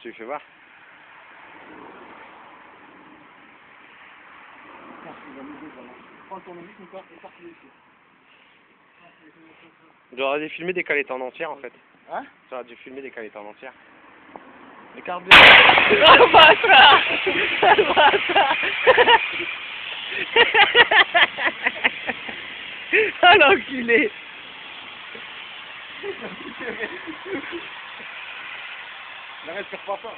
Tu lui fais voir. J'aurais dû filmer des calettes en entière en fait. Hein J'aurais dû filmer des calettes en entière. Regarde bien. Oh bâtard Oh bâtard Oh l'enculé لا ما تخفى